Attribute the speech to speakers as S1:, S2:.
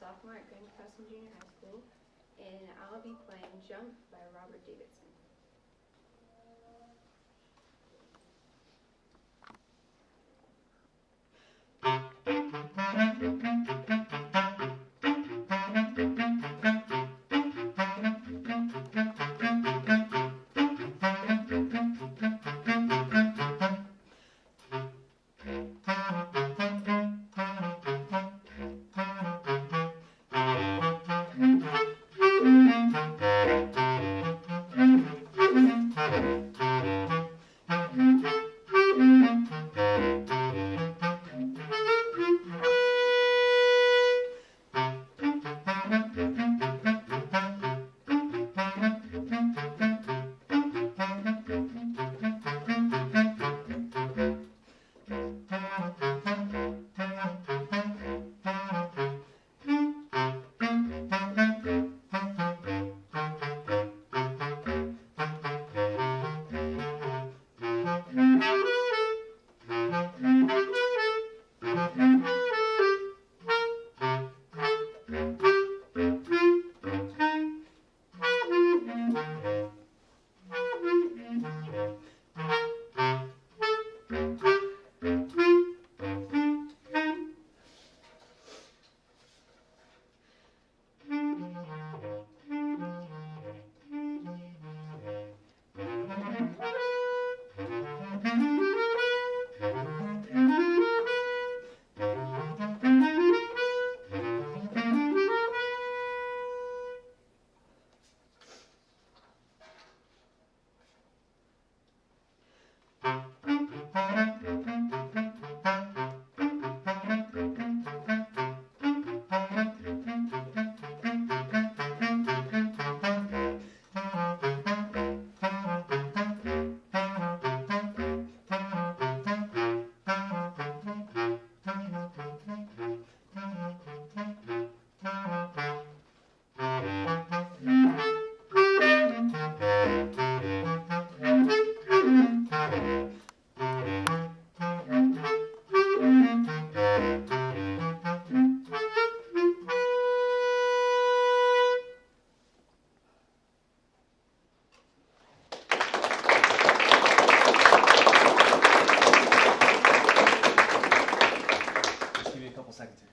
S1: sophomore at Grand Crescent Junior High School, and I'll be playing Jump by Robert Davidson. secretary.